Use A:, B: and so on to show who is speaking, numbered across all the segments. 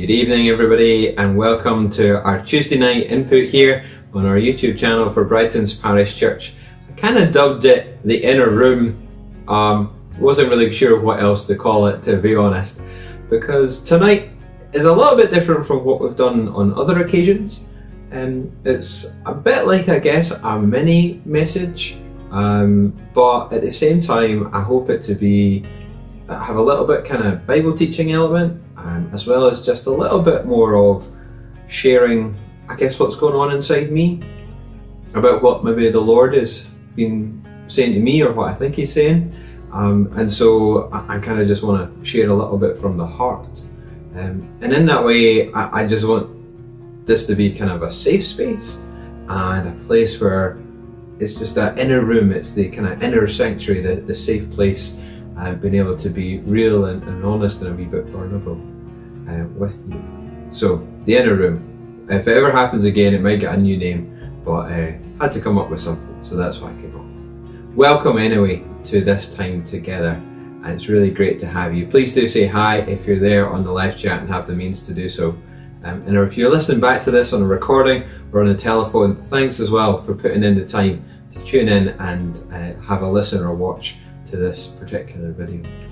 A: Good evening, everybody, and welcome to our Tuesday night input here on our YouTube channel for Brightons Parish Church. I kind of dubbed it the inner room. Um, wasn't really sure what else to call it, to be honest, because tonight is a little bit different from what we've done on other occasions. Um, it's a bit like, I guess, a mini message, um, but at the same time, I hope it to be have a little bit kind of Bible teaching element, um, as well as just a little bit more of sharing, I guess, what's going on inside me, about what maybe the Lord has been saying to me or what I think He's saying. Um, and so I, I kind of just want to share a little bit from the heart. Um, and in that way, I, I just want this to be kind of a safe space and a place where it's just that inner room, it's the kind of inner sanctuary, the, the safe place, uh, being able to be real and, and honest and a wee bit vulnerable uh, with you. So, the inner room, if it ever happens again, it might get a new name, but uh, had to come up with something, so that's why I came up. Welcome anyway to this time together, and it's really great to have you. Please do say hi if you're there on the live chat and have the means to do so. Um, and if you're listening back to this on a recording or on a telephone, thanks as well for putting in the time to tune in and uh, have a listen or watch to this particular video.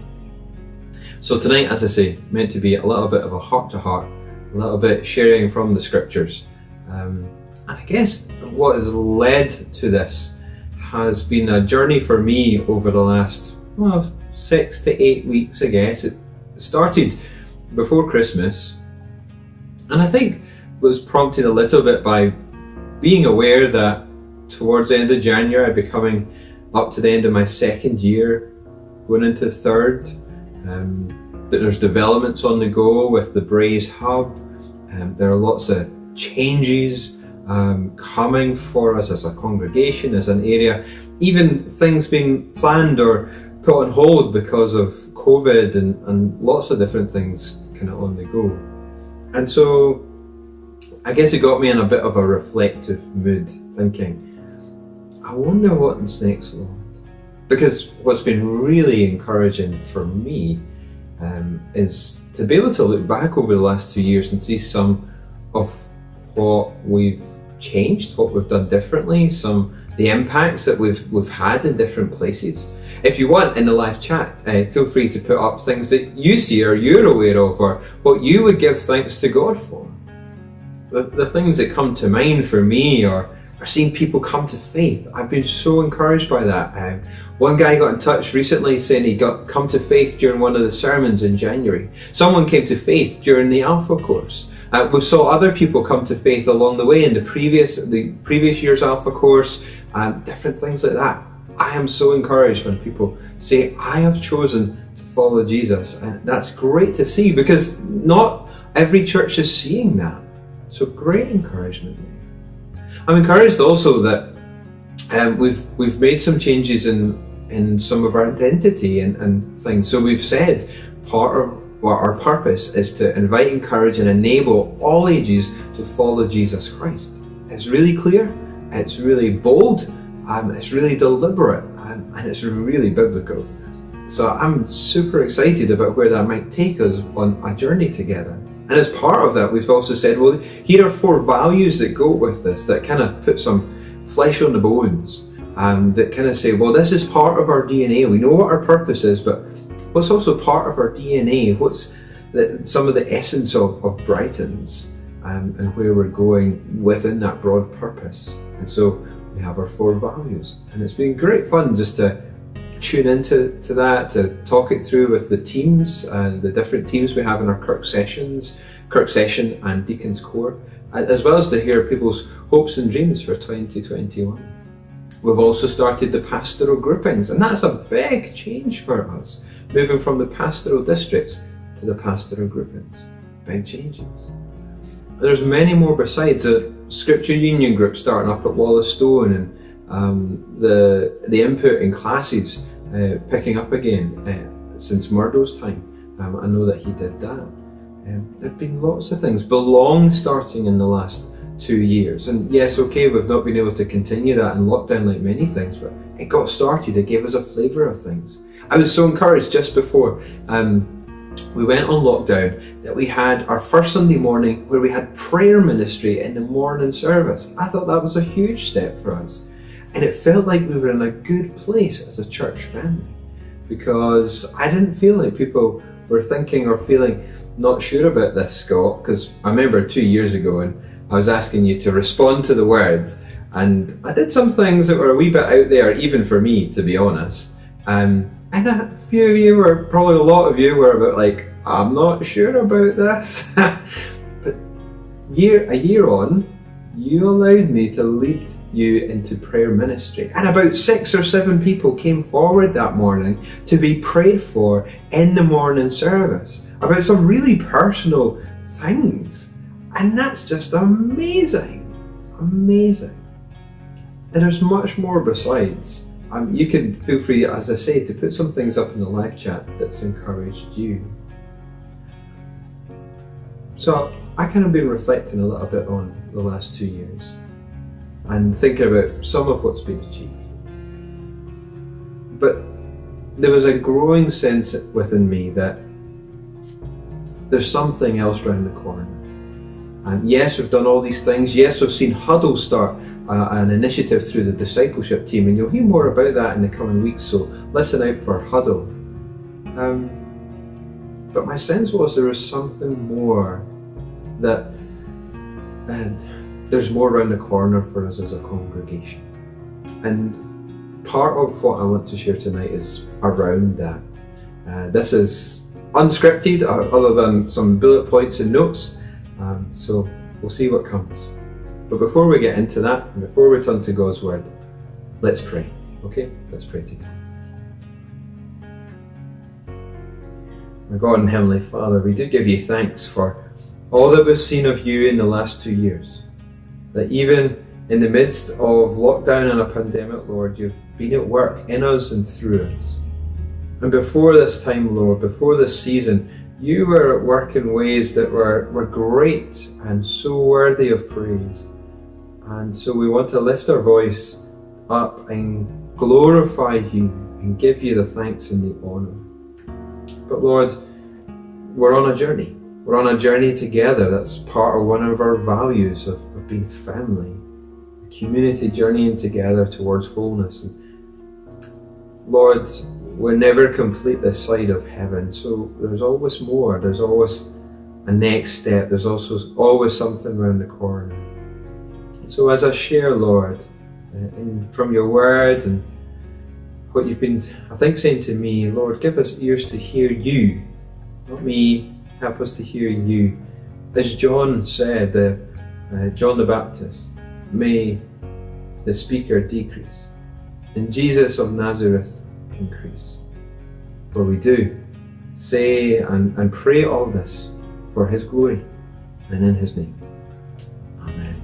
A: So tonight, as I say, meant to be a little bit of a heart to heart, a little bit sharing from the scriptures. Um, and I guess what has led to this has been a journey for me over the last well, six to eight weeks, I guess. It started before Christmas, and I think was prompted a little bit by being aware that towards the end of January I'd be coming up to the end of my second year, going into third. Um, that there's developments on the go with the Braes Hub. Um, there are lots of changes um, coming for us as a congregation, as an area, even things being planned or put on hold because of COVID and, and lots of different things kind of on the go. And so I guess it got me in a bit of a reflective mood, thinking, I wonder what's next, Lord. Because what's been really encouraging for me um, is to be able to look back over the last two years and see some of what we've changed, what we've done differently, some the impacts that we've we've had in different places. If you want in the live chat, uh, feel free to put up things that you see or you're aware of, or what you would give thanks to God for. The, the things that come to mind for me are are seeing people come to faith. I've been so encouraged by that. Um, one guy got in touch recently saying he got come to faith during one of the sermons in January. Someone came to faith during the Alpha course. Uh, we saw other people come to faith along the way in the previous the previous year's Alpha course, um, different things like that. I am so encouraged when people say, "I have chosen to follow Jesus," and that's great to see because not every church is seeing that. So great encouragement. I'm encouraged also that um, we've we've made some changes in in some of our identity and, and things. So we've said part of well, our purpose is to invite, encourage, and enable all ages to follow Jesus Christ. It's really clear, it's really bold, um, it's really deliberate, um, and it's really biblical. So I'm super excited about where that might take us on a journey together. And as part of that, we've also said, well, here are four values that go with this that kind of put some flesh on the bones um, that kind of say, well, this is part of our DNA. We know what our purpose is, but what's also part of our DNA? What's the, some of the essence of, of Brightons um, and where we're going within that broad purpose? And so we have our four values. And it's been great fun just to tune into to that, to talk it through with the teams and the different teams we have in our Kirk sessions, Kirk session and Deacons Court, as well as to hear people's hopes and dreams for 2021. We've also started the pastoral groupings, and that's a big change for us, moving from the pastoral districts to the pastoral groupings. Big changes. And there's many more besides a scripture union group starting up at Wallacestone and um, the the input in classes uh, picking up again uh, since Murdo's time. Um, I know that he did that. Um, there have been lots of things. Belong starting in the last two years. And yes, okay, we've not been able to continue that in lockdown like many things, but it got started. It gave us a flavour of things. I was so encouraged just before um, we went on lockdown that we had our first Sunday morning where we had prayer ministry in the morning service. I thought that was a huge step for us. And it felt like we were in a good place as a church family because I didn't feel like people were thinking or feeling not sure about this, Scott. Because I remember two years ago and I was asking you to respond to the word, and I did some things that were a wee bit out there, even for me, to be honest. Um, and a few of you were, probably a lot of you, were about like, I'm not sure about this. but year a year on, you allowed me to lead you into prayer ministry. And about six or seven people came forward that morning to be prayed for in the morning service about some really personal things. And that's just amazing. Amazing. And there's much more besides. Um, you can feel free, as I say, to put some things up in the live chat that's encouraged you. So I kind of been reflecting a little bit on the last two years and thinking about some of what's been achieved. But there was a growing sense within me that there's something else around the corner. And yes, we've done all these things. Yes, we've seen Huddle start uh, an initiative through the discipleship team, and you'll hear more about that in the coming weeks. So listen out for Huddle. Um, but my sense was there was something more that and there's more around the corner for us as a congregation. And part of what I want to share tonight is around that. Uh, this is unscripted, uh, other than some bullet points and notes. Um, so we'll see what comes. But before we get into that, and before we turn to God's Word, let's pray. Okay? Let's pray together. My God and Heavenly Father, we do give you thanks for all that we've seen of you in the last two years that even in the midst of lockdown and a pandemic, Lord, you've been at work in us and through us. And before this time, Lord, before this season, you were at work in ways that were, were great and so worthy of praise. And so we want to lift our voice up and glorify you and give you the thanks and the honour. But Lord, we're on a journey. We're on a journey together. That's part of one of our values of, of being family, a community journeying together towards wholeness. And Lord, we're never complete this side of heaven, so there's always more. There's always a next step. There's also always something around the corner. So as I share, Lord, uh, from your word and what you've been, I think, saying to me, Lord, give us ears to hear you, not me, Help us to hear you. As John said, uh, John the Baptist, may the speaker decrease and Jesus of Nazareth increase. For we do say and, and pray all this for his glory and in his name. Amen.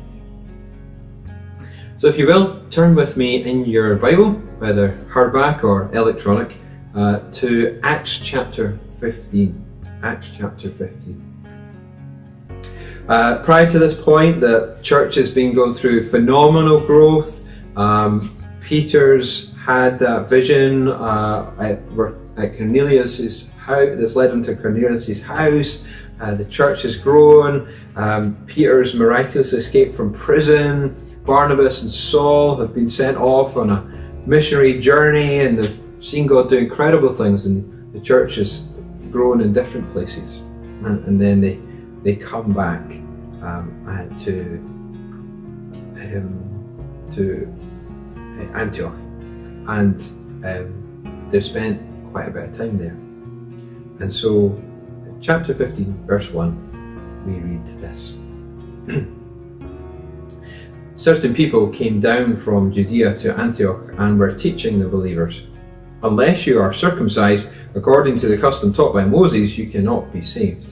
A: So if you will, turn with me in your Bible, whether hardback or electronic, uh, to Acts chapter 15. Acts chapter 15. Uh, prior to this point, the church has been going through phenomenal growth. Um, Peter's had that vision uh, at, at Cornelius's house, that's led him to Cornelius's house. Uh, the church has grown. Um, Peter's miraculous escape from prison. Barnabas and Saul have been sent off on a missionary journey and they've seen God do incredible things, and the church is grown in different places, and, and then they they come back um, to um, to uh, Antioch, and um, they've spent quite a bit of time there. And so, chapter 15, verse 1, we read this. Certain people came down from Judea to Antioch and were teaching the believers Unless you are circumcised according to the custom taught by Moses, you cannot be saved.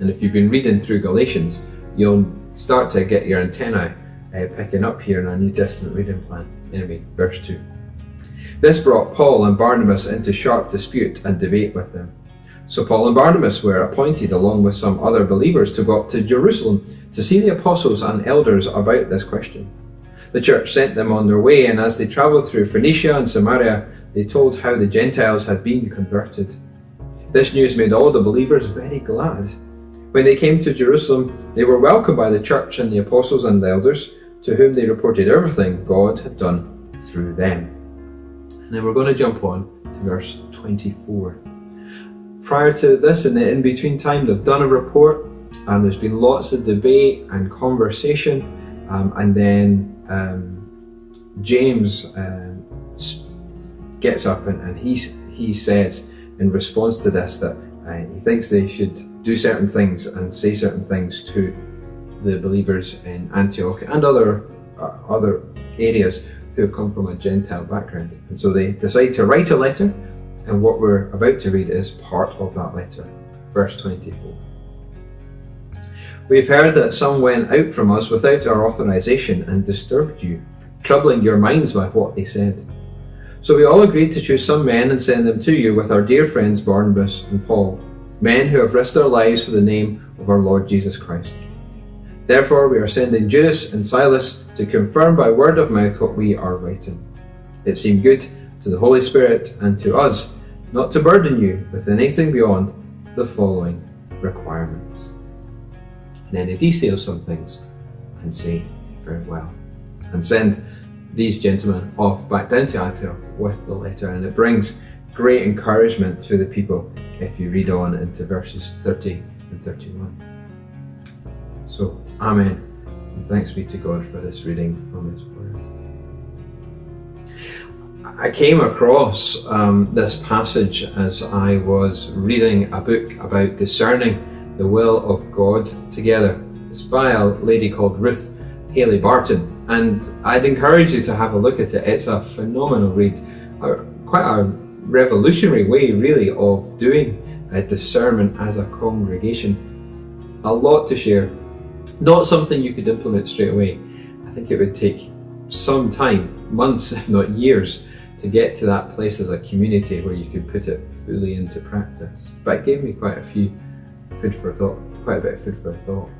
A: And if you've been reading through Galatians, you'll start to get your antennae uh, picking up here in our New Testament reading plan. Anyway, verse 2. This brought Paul and Barnabas into sharp dispute and debate with them. So Paul and Barnabas were appointed along with some other believers to go up to Jerusalem to see the apostles and elders about this question. The church sent them on their way, and as they travelled through Phoenicia and Samaria, they told how the Gentiles had been converted. This news made all the believers very glad. When they came to Jerusalem, they were welcomed by the church and the apostles and the elders, to whom they reported everything God had done through them. And then we're going to jump on to verse 24. Prior to this, in the in between time, they've done a report, and there's been lots of debate and conversation, um, and then um, James um, gets up and, and he, he says, in response to this, that uh, he thinks they should do certain things and say certain things to the believers in Antioch and other uh, other areas who have come from a Gentile background. And so they decide to write a letter, and what we're about to read is part of that letter, verse 24. We've heard that some went out from us without our authorization and disturbed you, troubling your minds by what they said. So we all agreed to choose some men and send them to you with our dear friends Barnabas and Paul, men who have risked their lives for the name of our Lord Jesus Christ. Therefore, we are sending Judas and Silas to confirm by word of mouth what we are writing. It seemed good to the Holy Spirit and to us not to burden you with anything beyond the following requirements. And then they detail some things and say farewell and send these gentlemen off back down to Antioch with the letter. And it brings great encouragement to the people if you read on into verses 30 and 31. So Amen. And thanks be to God for this reading from His Word. I came across um, this passage as I was reading a book about discerning the will of God together. It's by a lady called Ruth Haley Barton, and I'd encourage you to have a look at it. It's a phenomenal read, quite a revolutionary way, really, of doing uh, a discernment as a congregation. A lot to share not something you could implement straight away. I think it would take some time, months if not years, to get to that place as a community where you could put it fully into practice. But it gave me quite a few food for thought, quite a bit of food for thought.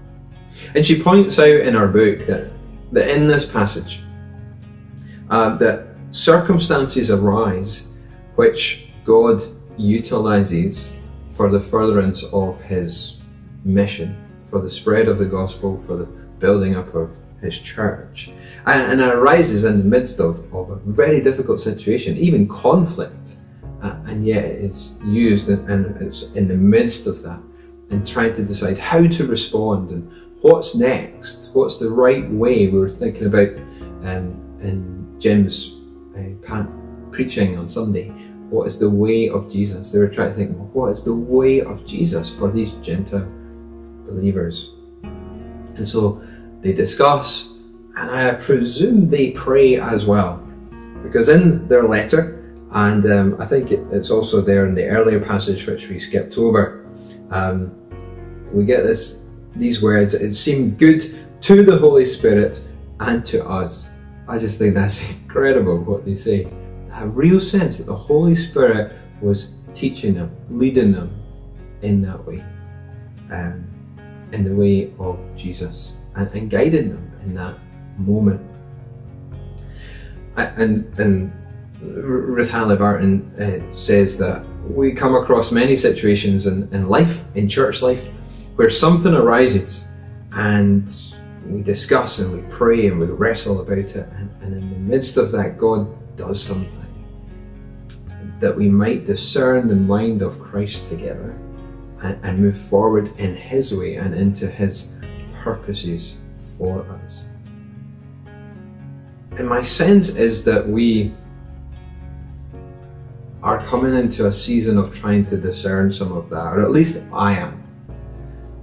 A: And she points out in her book that, that in this passage, uh, that circumstances arise which God utilizes for the furtherance of his mission for the spread of the gospel, for the building up of his church. And, and it arises in the midst of, of a very difficult situation, even conflict. Uh, and yet it's used and, and it's in the midst of that and trying to decide how to respond and what's next, what's the right way. We were thinking about um, in Jim's uh, preaching on Sunday, what is the way of Jesus? They were trying to think, well, what is the way of Jesus for these Gentile believers. And so they discuss, and I presume they pray as well. Because in their letter, and um, I think it's also there in the earlier passage which we skipped over, um, we get this these words, it seemed good to the Holy Spirit and to us. I just think that's incredible what they say. A real sense that the Holy Spirit was teaching them, leading them in that way. Um, in the way of Jesus and, and guiding them in that moment. And, and Ruth Haley Barton uh, says that we come across many situations in, in life, in church life, where something arises and we discuss and we pray and we wrestle about it, and, and in the midst of that, God does something that we might discern the mind of Christ together and, and move forward in His way and into His purposes for us. And my sense is that we are coming into a season of trying to discern some of that, or at least I am.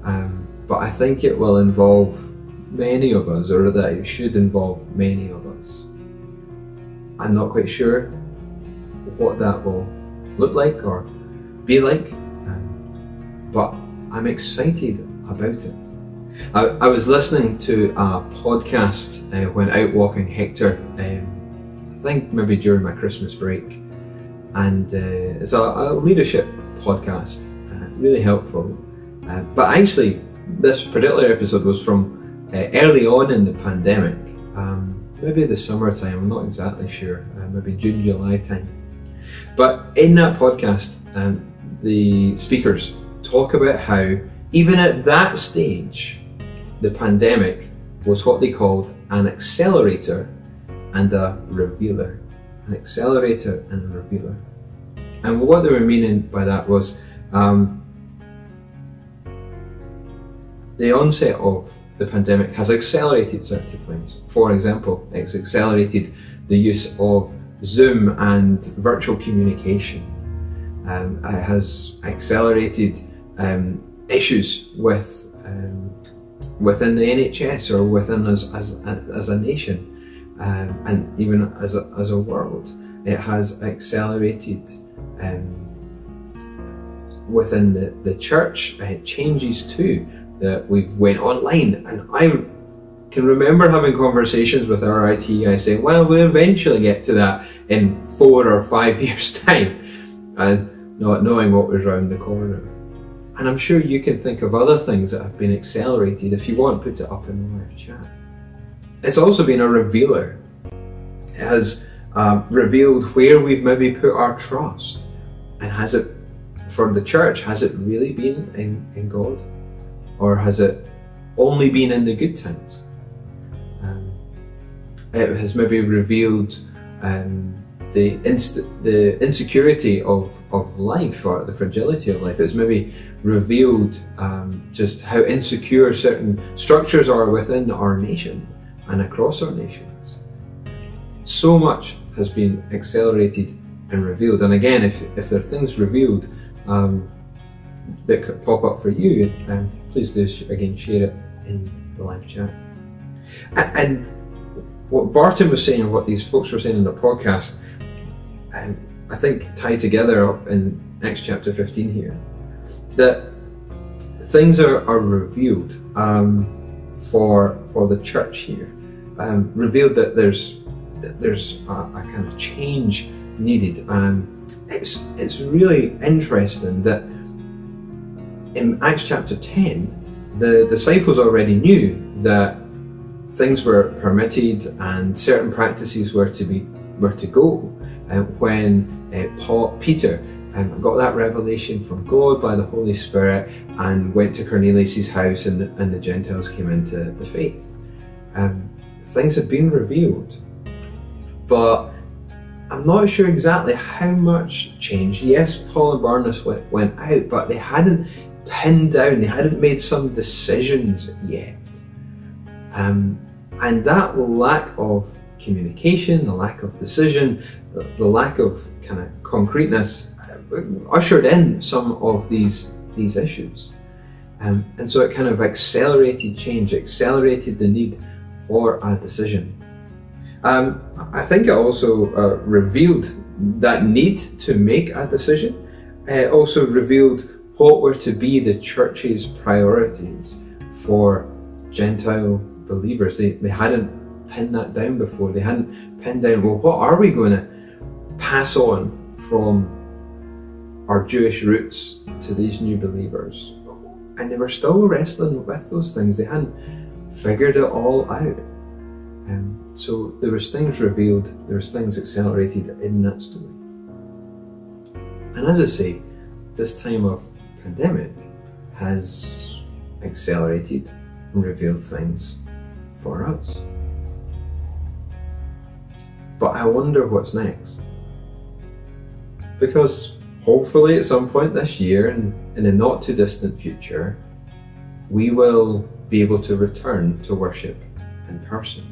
A: Um, but I think it will involve many of us, or that it should involve many of us. I'm not quite sure what that will look like or be like, but I'm excited about it. I, I was listening to a podcast uh, when out walking Hector, um, I think maybe during my Christmas break, and uh, it's a, a, leadership podcast, uh, really helpful. Uh, but actually, this particular episode was from uh, early on in the pandemic, um, maybe the summertime, I'm not exactly sure, uh, maybe June, July time. But in that podcast, um, the speakers talk about how, even at that stage, the pandemic was what they called an accelerator and a revealer. An accelerator and a revealer. And what they were meaning by that was um, the onset of the pandemic has accelerated certain things. For example, it's accelerated the use of Zoom and virtual communication. Um, it has accelerated um, issues with um, within the NHS or within us as, as a nation um, and even as a, as a world. It has accelerated um, within the, the church uh, changes too that we've went online. And I can remember having conversations with our IT guy saying well we'll eventually get to that in four or five years time. And not knowing what was around the corner. And I'm sure you can think of other things that have been accelerated if you want put it up in the live chat. It's also been a revealer. It has uh, revealed where we've maybe put our trust. And has it for the church has it really been in, in God or has it only been in the good times? Um, it has maybe revealed um, the the insecurity of, of life or the fragility of life. It's maybe revealed um, just how insecure certain structures are within our nation and across our nations. So much has been accelerated and revealed. And again, if, if there are things revealed um, that could pop up for you, um, please do again share it in the live chat. And what Barton was saying and what these folks were saying in the podcast, um, I think tie together up in Acts chapter 15 here, that things are, are revealed um, for for the church here, um, revealed that there's that there's a, a, kind of change needed. Um, it's it's really interesting that in Acts chapter 10, the disciples already knew that things were permitted and certain practices were to be were to go. And when uh, Paul, Peter um, got that revelation from God by the Holy Spirit and went to Cornelius' house and, and the Gentiles came into the faith. Um, things had been revealed, but I'm not sure exactly how much changed. Yes, Paul and Barnabas went, went out, but they hadn't pinned down, they hadn't made some decisions yet. Um, and that lack of communication, the lack of decision, the, the lack of kind of concreteness uh, ushered in some of these these issues. Um, and so it kind of accelerated change, accelerated the need for a decision. Um, I think it also uh, revealed that need to make a decision. It also revealed what were to be the church's priorities for Gentile believers. They, they hadn't pinned that down before. They hadn't pinned down, well, what are we going to pass on from our Jewish roots to these new believers? And they were still wrestling with those things. They hadn't figured it all out. Um, so there was things revealed, there was things accelerated in that story. And as I say, this time of pandemic has accelerated and revealed things for us. But I wonder what's next. Because hopefully at some point this year and in a not too distant future, we will be able to return to worship in person.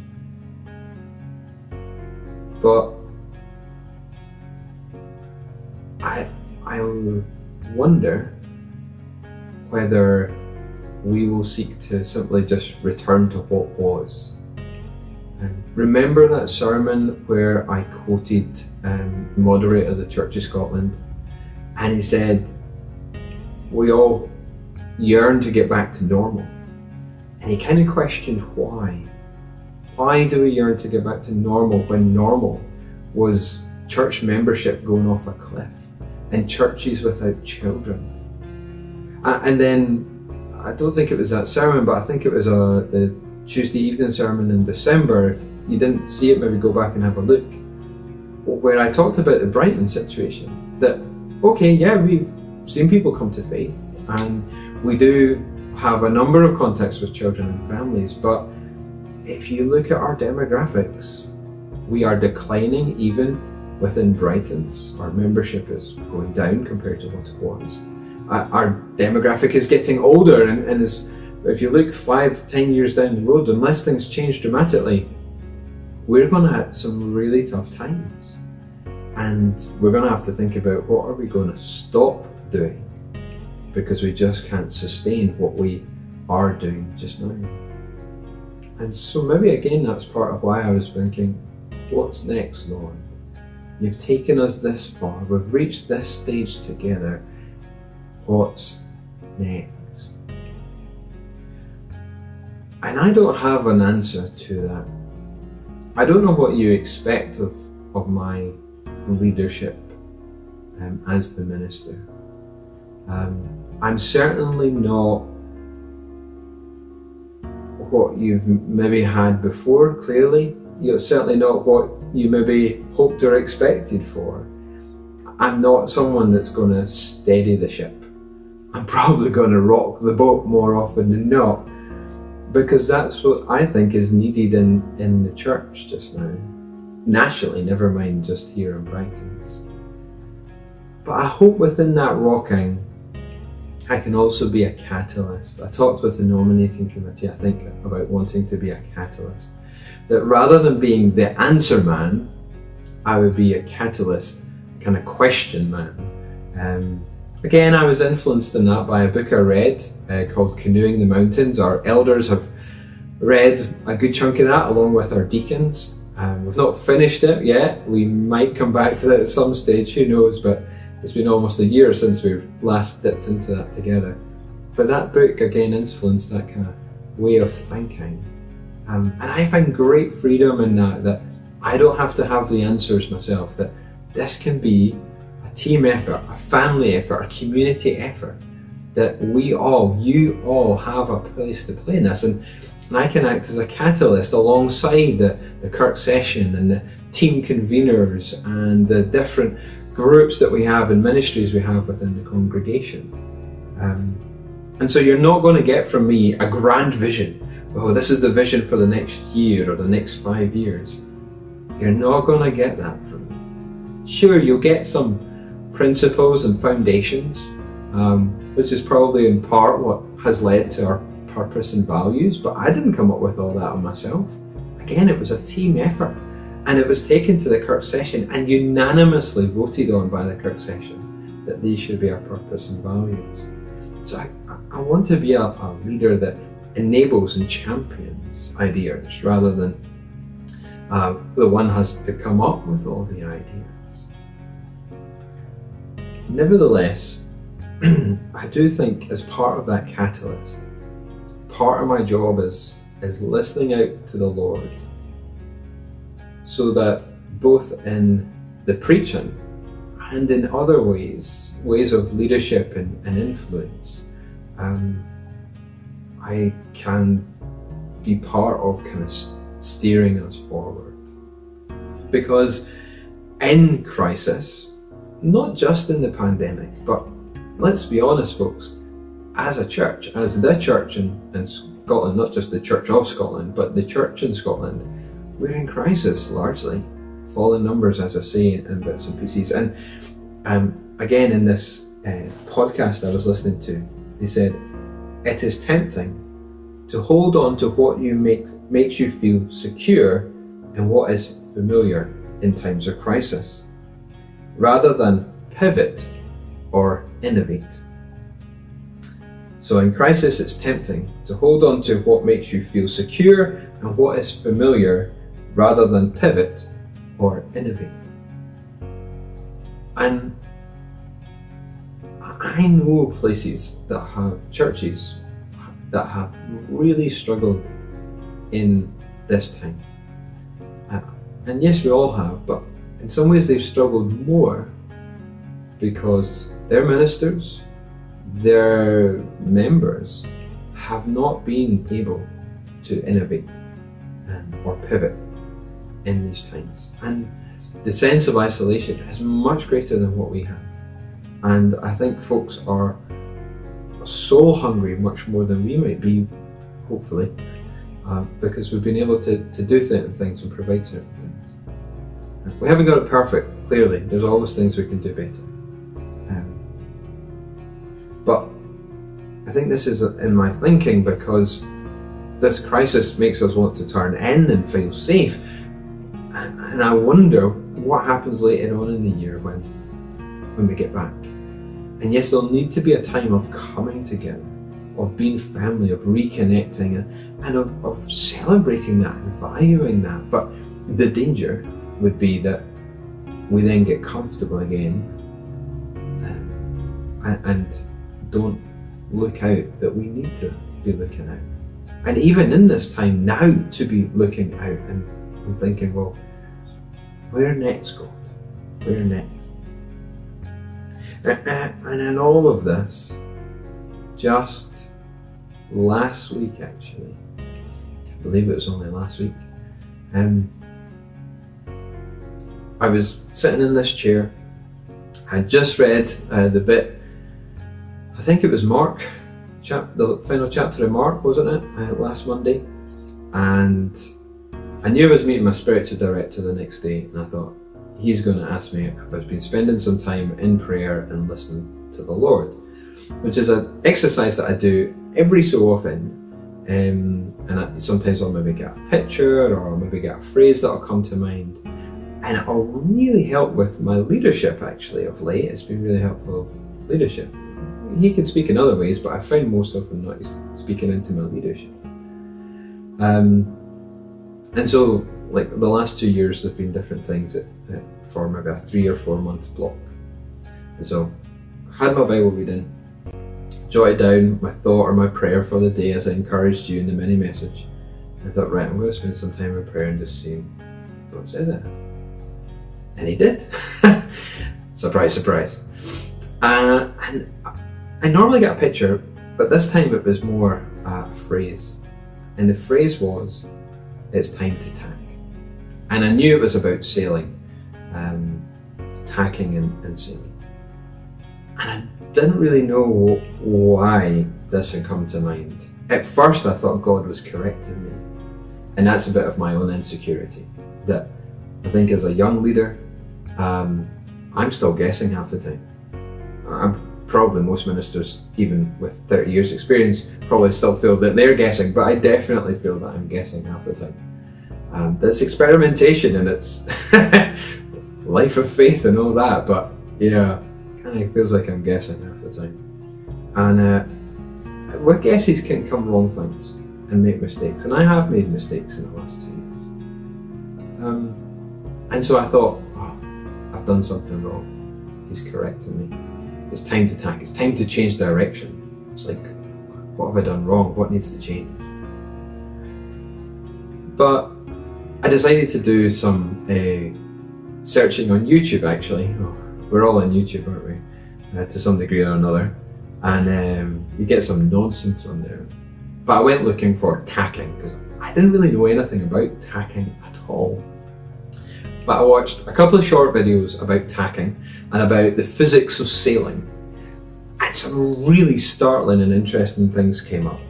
A: But I I wonder whether we will seek to simply just return to what was. And remember that sermon where I quoted um, the moderator of the Church of Scotland, and he said, We all yearn to get back to normal. And he kind of questioned why. Why do we yearn to get back to normal when normal was church membership going off a cliff and churches without children? And then I don't think it was that sermon, but I think it was uh, the Tuesday evening sermon in December. If you didn't see it, maybe go back and have a look. Where I talked about the Brighton situation. That okay, yeah, we've seen people come to faith, and we do have a number of contacts with children and families. But if you look at our demographics, we are declining even within Brightons. Our membership is going down compared to what it was. Our demographic is getting older, and, and is, if you look five, ten years down the road, unless things change dramatically, we're going to have some really tough times. And we're going to have to think about what are we going to stop doing because we just can't sustain what we are doing just now. And so maybe again that's part of why I was thinking, what's next, Lord? You've taken us this far, we've reached this stage together. What's next? And I don't have an answer to that. I don't know what you expect of, of my leadership um, as the minister. Um, I'm certainly not what you've maybe had before, clearly. You're certainly not what you maybe hoped or expected for. I'm not someone that's going to steady the ship. I'm probably going to rock the boat more often than not because that's what I think is needed in, in the church just now. Nationally, never mind just here in Brightons. But I hope within that rocking, I can also be a catalyst. I talked with the nominating committee, I think, about wanting to be a catalyst. That rather than being the answer man, I would be a catalyst, kind of question man. Um, again, I was influenced in that by a book I read uh, called Canoeing the Mountains. Our elders have read a good chunk of that along with our deacons. Um, we've not finished it yet. We might come back to that at some stage, who knows, but it's been almost a year since we last dipped into that together. But that book again influenced that kind of way of thinking. Um, and I find great freedom in that, that I don't have to have the answers myself, that this can be team effort, a family effort, a community effort, that we all, you all have a place to play in this. And, and I can act as a catalyst alongside the, the Kirk session and the team conveners and the different groups that we have and ministries we have within the congregation. Um, and so you're not going to get from me a grand vision. Oh, this is the vision for the next year or the next five years. You're not going to get that from me. Sure, you'll get some principles and foundations, um, which is probably in part what has led to our purpose and values, but I didn't come up with all that on myself. Again, it was a team effort. And it was taken to the Kirk session and unanimously voted on by the Kirk session that these should be our purpose and values. So I, I want to be a, a leader that enables and champions ideas rather than uh, the one has to come up with all the ideas. Nevertheless, I do think as part of that catalyst, part of my job is, is listening out to the Lord so that both in the preaching and in other ways, ways of leadership and, and influence, um, I can be part of kind of steering us forward. Because in crisis, not just in the pandemic, but let's be honest, folks, as a church, as the church in, in Scotland, not just the Church of Scotland, but the church in Scotland, we're in crisis largely. Falling numbers, as I say, in bits and pieces. And um, again, in this uh, podcast I was listening to, they said, it is tempting to hold on to what you make makes you feel secure and what is familiar in times of crisis, rather than pivot or innovate. So in crisis, it's tempting to hold on to what makes you feel secure and what is familiar rather than pivot or innovate. And I know places that have churches that have really struggled in this time. Uh, and yes, we all have, but in some ways they've struggled more because their ministers, their members have not been able to innovate um, or pivot in these times. And the sense of isolation is much greater than what we have. And I think folks are so hungry, much more than we might be, hopefully, uh, because we've been able to, to do certain things and provide certain things. We haven't got it perfect, clearly. There's always things we can do better. Um, but I think this is in my thinking because this crisis makes us want to turn in and feel safe. And, I wonder what happens later on in the year when, when we get back. And yes, there'll need to be a time of coming together, of being family, of reconnecting, and, and of, of celebrating that and valuing that. But the danger would be that we then get comfortable again um, and, and don't look out that we need to be looking out. And even in this time now to be looking out and, and thinking, well, where next, God? Where next? And in all of this, just last week actually, I believe it was only last week, um, I was sitting in this chair. I just read uh, the bit, I think it was Mark, chap- the final chapter of Mark, wasn't it, uh, last Monday? And I knew I was meeting my spiritual director the next day, and I thought, he's going to ask me if I've been spending some time in prayer and listening to the Lord, which is an exercise that I do every so often. Um, and I, sometimes I'll maybe get a picture or I'll maybe get a phrase that'll come to mind. And it'll really help with my leadership actually of late. It's been really helpful leadership. He can speak in other ways, but I find most often not speaking into my leadership. Um, and so like the last two years, there've been different things that, that for maybe a three or four month block. And so, I had my Bible reading, jotted down my thought or my prayer for the day as I encouraged you in the mini message. I thought, right, I'm going to spend some time in prayer and just see God says it. And He did. surprise, surprise. Uh, and I normally get a picture, but this time it was more a phrase. And the phrase was, it's time to tack and I knew it was about sailing, um, tacking and, and sailing. And I didn't really know why this had come to mind. At first, I thought God was correcting me, and that's a bit of my own insecurity. That I think as a young leader, um, I'm still guessing half the time. I'm probably most ministers, even with 30 years experience, probably still feel that they're guessing, but I definitely feel that I'm guessing half the time. Um, that's experimentation and it's life of faith and all that, but yeah, kind of feels like I'm guessing half the time. And uh, with guesses can come wrong things and make mistakes, and I have made mistakes in the last two years. Um, and so I thought, done something wrong. He's correcting me. It's time to tack. It's time to change direction. It's like, what have I done wrong? What needs to change? But I decided to do some uh, searching on YouTube actually. Oh, we're all on YouTube, aren't we? Uh, to some degree or another. And um, you get some nonsense on there. But I went looking for tacking because I didn't really know anything about tacking at all. But I watched a couple of short videos about tacking and about the physics of sailing. And some really startling and interesting things came up.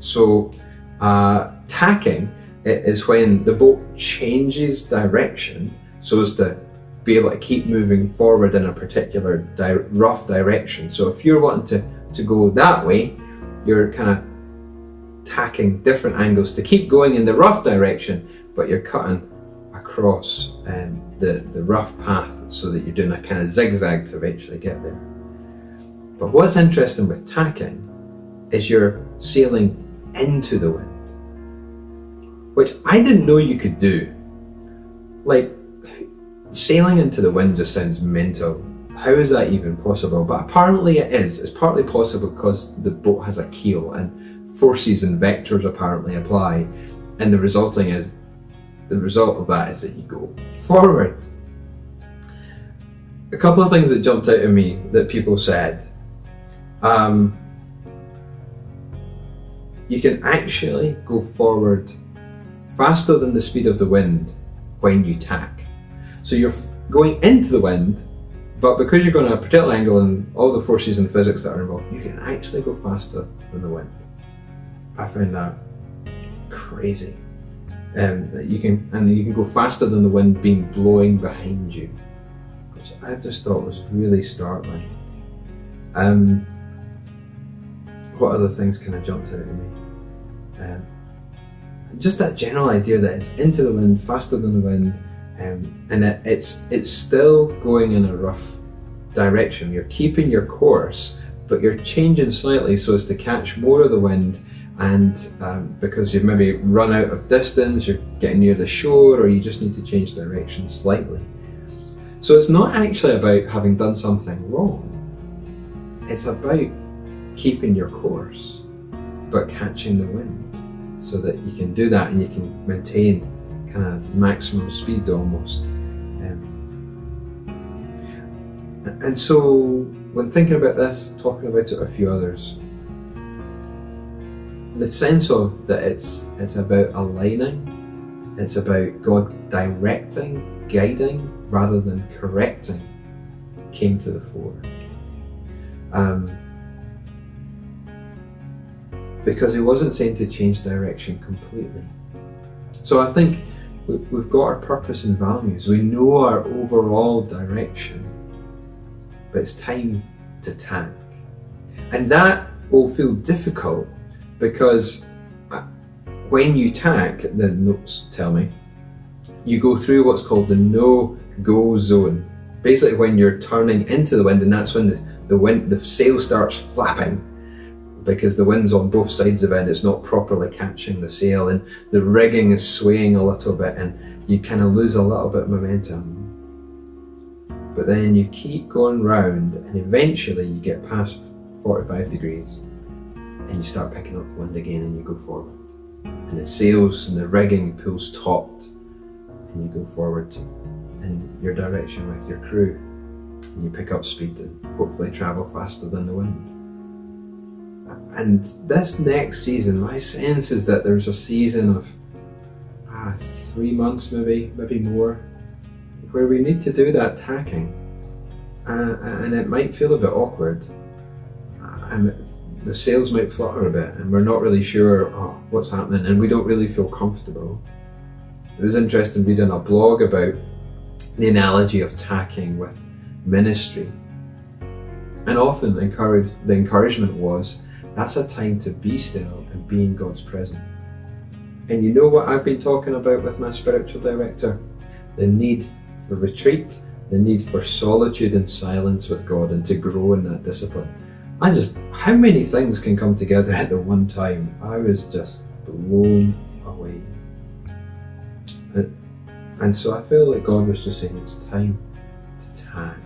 A: So, uh, tacking is when the boat changes direction so as to be able to keep moving forward in a particular di rough direction. So if you're wanting to, to go that way, you're kind of tacking different angles to keep going in the rough direction, but you're cutting across um, the, the rough path so that you're doing a kind of zigzag to eventually get there. But what's interesting with tacking is you're sailing into the wind which I didn't know you could do. Like, sailing into the wind just sounds mental. How is that even possible? But apparently it is. It's partly possible because the boat has a keel and forces and vectors apparently apply. And the resulting is, the result of that is that you go forward. A couple of things that jumped out at me that people said. Um, you can actually go forward faster than the speed of the wind when you tack. So you're going into the wind, But because you're going at a particular angle and all the forces and physics that are involved, you can actually go faster than the wind. I find that crazy. Um, you can and you can go faster than the wind being blowing behind you, which I just thought was really startling. Um, what other things kind of jumped out at me? Um, just that general idea that it's into the wind, faster than the wind, um, and it, it's it's still going in a rough direction. You're keeping your course, but you're changing slightly so as to catch more of the wind. And um, because you've maybe run out of distance, you're getting near the shore, or you just need to change direction slightly. So it's not actually about having done something wrong. It's about keeping your course, but catching the wind so that you can do that and you can maintain kind of maximum speed almost. Um, and so, when thinking about this, talking about it with a few others, the sense of that it's it's about aligning, it's about God directing, guiding rather than correcting, came to the fore. Um, because he wasn't saying to change direction completely. So I think we've got our purpose and values, we know our overall direction, but it's time to tack. And that will feel difficult because uh, when you tack, the notes tell me, you go through what's called the no go zone. Basically, when you're turning into the wind, and that's when the, the wind, the sail starts flapping because the wind's on both sides of it and it's not properly catching the sail and the rigging is swaying a little bit and you kind of lose a little bit of momentum. But then you keep going round and eventually you get past 45 degrees and you start picking up the wind again and you go forward. And the sails and the rigging pulls taut and you go forward in your direction with your crew and you pick up speed and hopefully travel faster than the wind. And this next season, my sense is that there's a season of ah, three months, maybe, maybe more, where we need to do that tacking. Uh, and it might feel a bit awkward. And the sails might flutter a bit, and we're not really sure oh, what's happening, and we don't really feel comfortable. It was interesting reading a blog about the analogy of tacking with ministry. And often encourage, the encouragement was that's a time to be still and be in God's presence. And you know what I've been talking about with my spiritual director? The need for retreat, the need for solitude and silence with God and to grow in that discipline. I just, how many things can come together at the one time? I was just blown away. And so I feel like God was just saying it's time to tack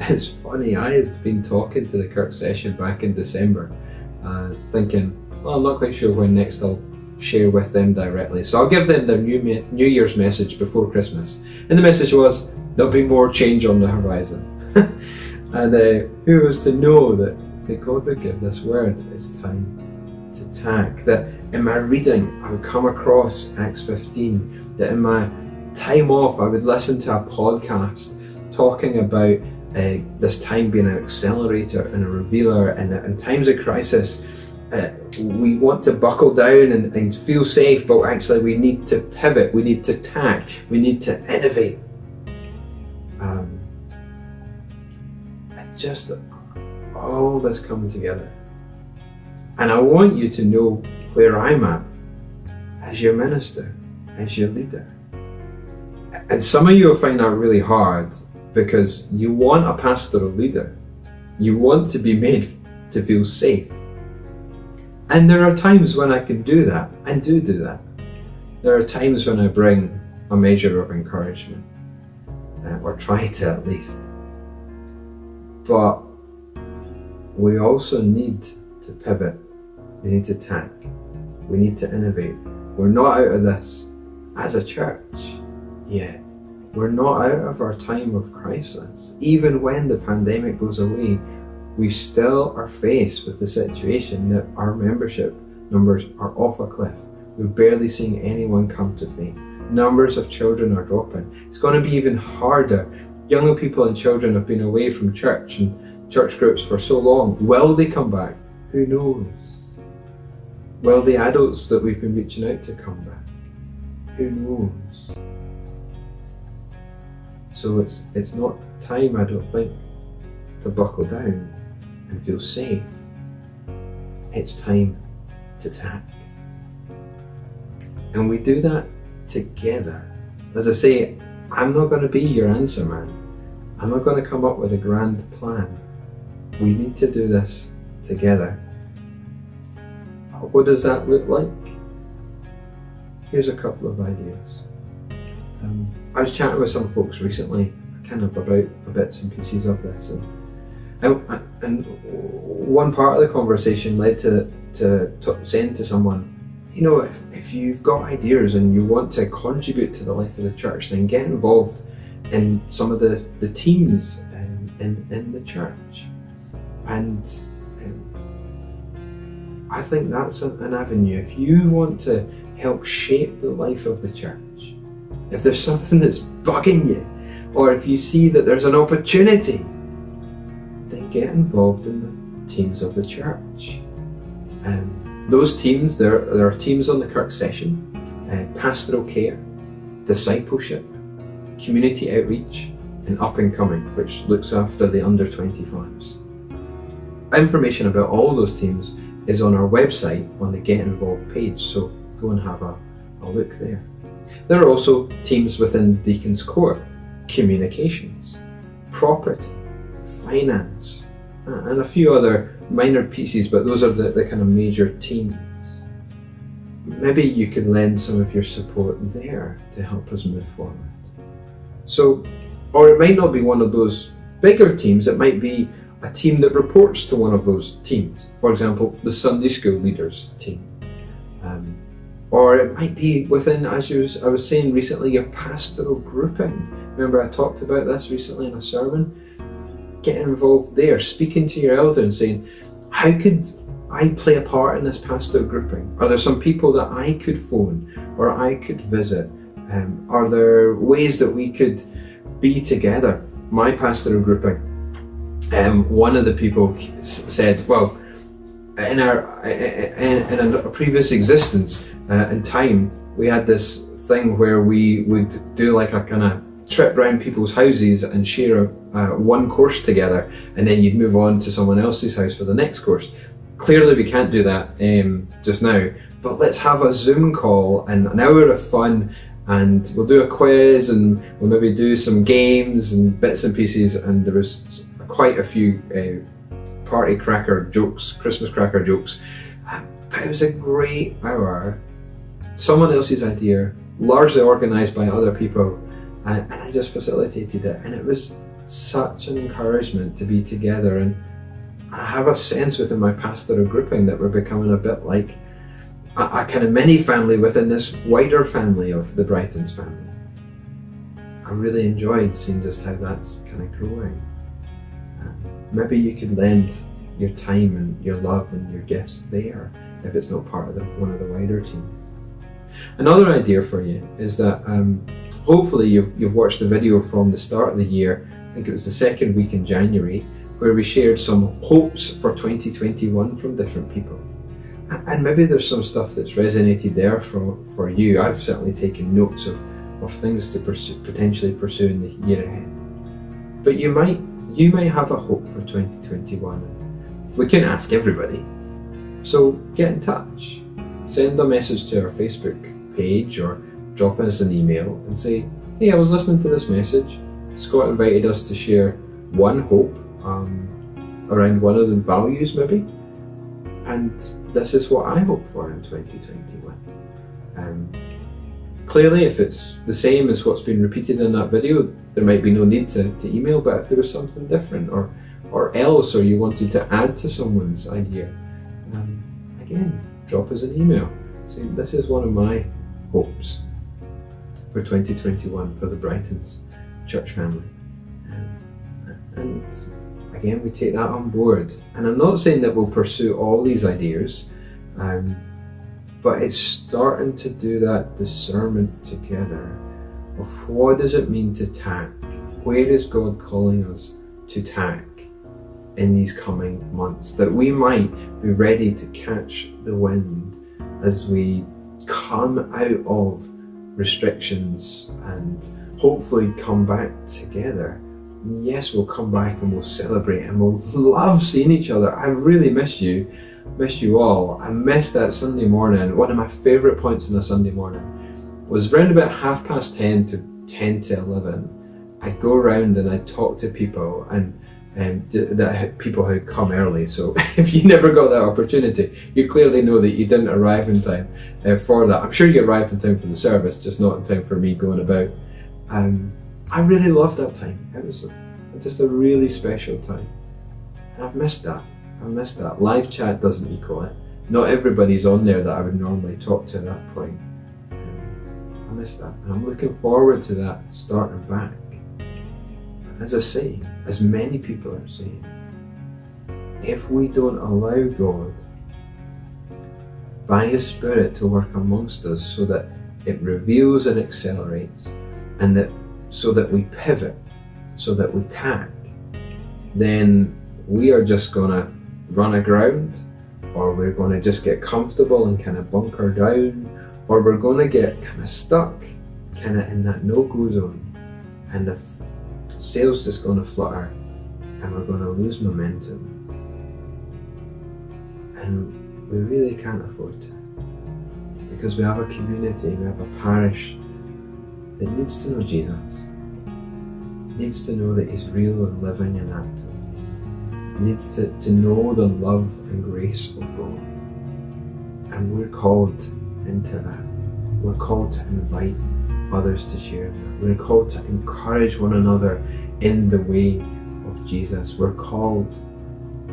A: it's funny, I had been talking to the Kirk session back in December, uh, thinking, well, I'm not quite sure when next I'll share with them directly. So I'll give them their New, New Year's message before Christmas. And the message was, there'll be more change on the horizon. And uh, who was to know that, that God would give this word, it's time to tack. That in my reading, I would come across Acts 15, that in my time off, I would listen to a podcast talking about uh, this time being an accelerator and a revealer, and in times of crisis, uh, we want to buckle down and, and, feel safe, but actually we need to pivot, we need to tack, we need to innovate. Um, just all this coming together. And I want you to know where I'm at as your minister, as your leader. And some of you will find that really hard because you want a pastoral leader. You want to be made to feel safe. And there are times when I can do that, and do do that. There are times when I bring a measure of encouragement, uh, or try to at least. But we also need to pivot. We need to tack. We need to innovate. We're not out of this as a church yet. We're not out of our time of crisis. Even when the pandemic goes away, we still are faced with the situation that our membership numbers are off a cliff. We're barely seeing anyone come to faith. Numbers of children are dropping. It's going to be even harder young people and children have been away from church and church groups for so long. Will they come back? Who knows? Will the adults that we've been reaching out to come back? Who knows? So it's it's not time, I don't think, to buckle down and feel safe. It's time to tack. And we do that together. As I say, I'm not going to be your answer man. I'm not going to come up with a grand plan. We need to do this together. What does that look like? Here's a couple of ideas. Um, I was chatting with some folks recently, kind of about the bits and pieces of this, and and, and one part of the conversation led to, to, to saying to someone, you know, if, if you've got ideas and you want to contribute to the life of the church, then get involved in some of the, the teams in, in, in the church. And um, I think that's an avenue. If you want to help shape the life of the church, if there's something that's bugging you, or if you see that there's an opportunity, then get involved in the teams of the church. Um, those teams, there, there are teams on the Kirk session, uh, pastoral care, discipleship, community outreach, and up and coming, which looks after the under 25s. Information about all those teams is on our website on the Get Involved page, so go and have a, a look there. There are also teams within Deacon's Court, communications, property, finance, uh, and a few other minor pieces, but those are the, the kind of major teams. Maybe you could lend some of your support there to help us move forward. So, or it might not be one of those bigger teams, it might be a team that reports to one of those teams. For example, the Sunday school leaders team. Um, or it might be within, as was, I was saying recently, your pastoral grouping. Remember, I talked about this recently in a sermon getting involved there, speaking to your elder and saying, how could I play a part in this pastoral grouping? Are there some people that I could phone or I could visit? Um, are there ways that we could be together? My pastoral grouping, um, one of the people said, well, in our in, in a previous existence uh, in time, we had this thing where we would do like a kind of trip round people's houses and share a, uh, one course together, and then you'd move on to someone else's house for the next course. Clearly, we can't do that um, just now, but let's have a Zoom call and an hour of fun, and we'll do a quiz and we'll maybe do some games and bits and pieces. And there was quite a few uh, party cracker jokes, Christmas cracker jokes, but it was a great hour. Someone else's idea, largely organised by other people and, and I just facilitated it, and it was such an encouragement to be together. And I have a sense within my pastoral grouping that we're becoming a bit like a, a kind of mini family within this wider family of the Brightons family. I really enjoyed seeing just how that's kind of growing. Uh, maybe you could lend your time and your love and your gifts there if it's not part of the, one of the wider teams. Another idea for you is that um, hopefully you've, you've watched the video from the start of the year, I think it was the second week in January, where we shared some hopes for 2021 from different people. And maybe there's some stuff that's resonated there for, for you. I've certainly taken notes of, of things to pursue, potentially pursue in the year ahead. But you might you might have a hope for 2021. We can ask everybody. So get in touch. Send a message to our Facebook page or drop us an email and say, hey, I was listening to this message. Scott invited us to share one hope um, around one of the values, maybe. And this is what I hope for in 2021. Um, clearly, if it's the same as what's been repeated in that video, there might be no need to, to email, but if there was something different or, or else, or you wanted to add to someone's idea, um, again, drop us an email saying, This is one of my hopes for 2021 for the Brightons church family. Um, and again, we take that on board. And I'm not saying that we'll pursue all these ideas, um, but it's starting to do that discernment together of what does it mean to tack Where is God calling us to tack in these coming months? That we might be ready to catch the wind as we come out of restrictions and hopefully come back together. Yes, we'll come back and we'll celebrate and we'll love seeing each other. I really miss you, miss you all. I miss that Sunday morning. One of my favourite points in the Sunday morning was around about half past 10 to 10 to 11. I'd go around and I'd talk to people and um, that people who come early. So if you never got that opportunity, you clearly know that you didn't arrive in time uh, for that. I'm sure you arrived in time for the service, just not in time for me going about. Um, I really loved that time. It was a, just a really special time, and I've missed that. I missed that. Live chat doesn't equal it. Not everybody's on there that I would normally talk to at that point. I miss that, and I'm looking forward to that starting back. As I say, as many people are saying, if we don't allow God by His Spirit to work amongst us so that it reveals and accelerates, and that so that we pivot, so that we tack, then we are just going to run aground, or we're going to just get comfortable and kind of bunker down, or we're going to get kind of stuck, kind of in that no go zone. And the sail's just going to flutter and we're going to lose momentum. And we really can't afford to because we have a community, we have a parish that needs to know Jesus, needs to know that He's real and living and active, needs to, to know the love and grace of God. And we're called into that. We're called to invite others to share. We're called to encourage one another in the way of Jesus. We're called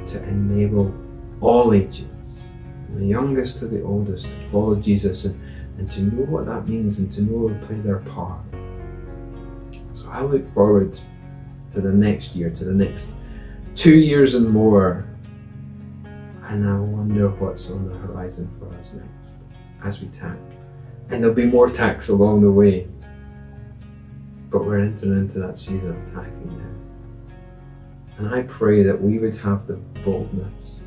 A: to enable all ages, from the youngest to the oldest, to follow Jesus and, and to know what that means and to know and play their part. So I look forward to the next year, to the next two years and more, and I wonder what's on the horizon for us next as we tack and there'll be more tacks along the way. But we're entering into that season of tacking now. And I pray that we would have the boldness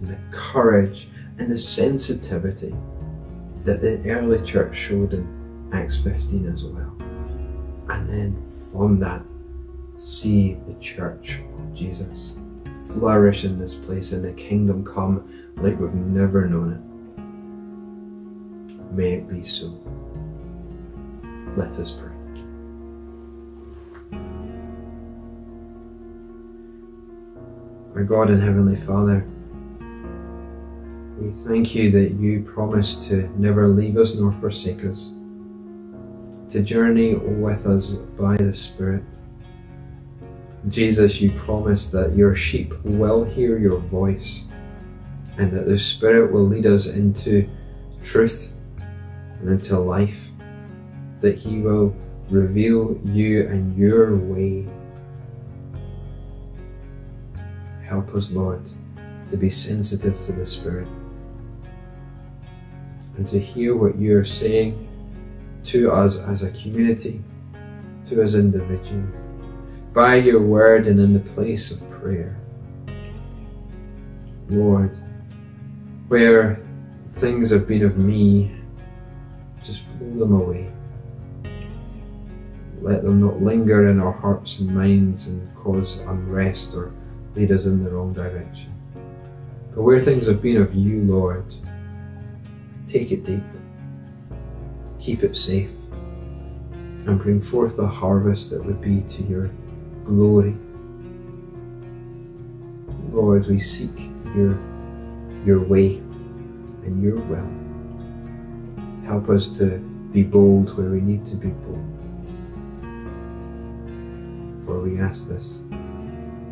A: and the courage and the sensitivity that the early church showed in Acts 15 as well. And then from that, see the church of Jesus flourish in this place and the kingdom come like we've never known it. May it be so. Let us pray. Our God and Heavenly Father, we thank you that you promise to never leave us nor forsake us, to journey with us by the Spirit. Jesus, you promise that your sheep will hear your voice and that the Spirit will lead us into truth and into life, that He will reveal you and your way. Help us, Lord, to be sensitive to the Spirit and to hear what you are saying to us as a community, to us individually, by your word and in the place of prayer. Lord, where things have been of me just blow them away. Let them not linger in our hearts and minds and cause unrest or lead us in the wrong direction. But where things have been of you, Lord, take it deep, keep it safe, and bring forth the harvest that would be to your glory. Lord, we seek your, your way and your will. Help us to be bold where we need to be bold. For we ask this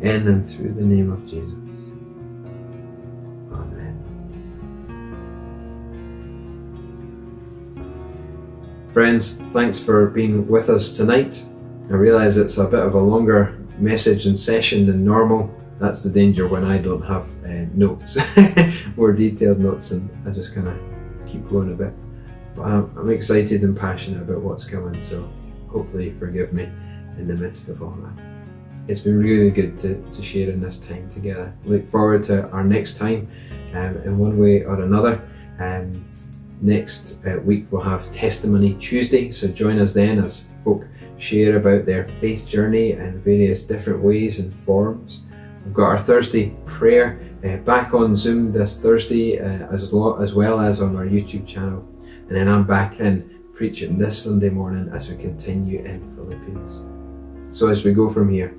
A: in and through the name of Jesus. Friends, thanks for being with us tonight. I realise it's a bit of a longer message and session than normal. That's the danger when I don't have uh, notes, more detailed notes, and I just kind of keep going a bit. But I'm, I'm excited and passionate about what's coming, so hopefully forgive me. in the midst of all that. It's been really good to, to share in this time together. Look forward to our next time um, in one way or another. Um, next uh, week we'll have Testimony Tuesday, so join us then as folk share about their faith journey in various different ways and forms. We've got our Thursday prayer uh, back on Zoom this Thursday, uh, as, as well as on our YouTube channel. And then I'm back in preaching this Sunday morning as we continue in Philippians. So as we go from here,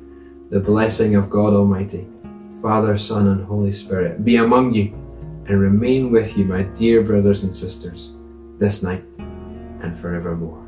A: the blessing of God Almighty, Father, Son, and Holy Spirit be among you and remain with you, my dear brothers and sisters, this night and forevermore.